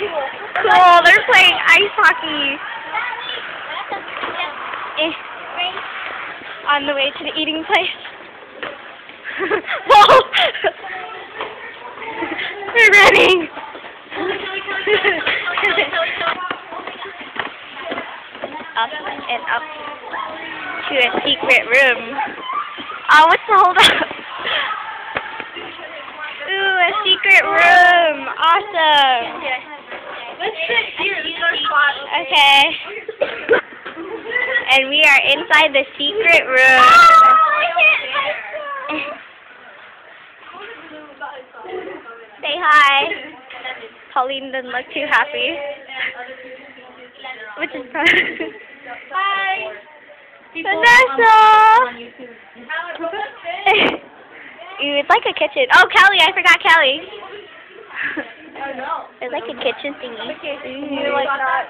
Cool, they're playing ice hockey. Eh. On the way to the eating place. Whoa! They're running. up and up to a secret room. Oh, what's the hold up? Ooh, a secret room. Awesome. Let's sit here. This is our spot. Okay. And we are inside the secret room. Oh, Say hi. Pauline doesn't look too happy. Which is fine. Hi. Vanessa! Ooh, it's like a kitchen. Oh, Kelly, I forgot Kelly. Kitchen thingy. Like that?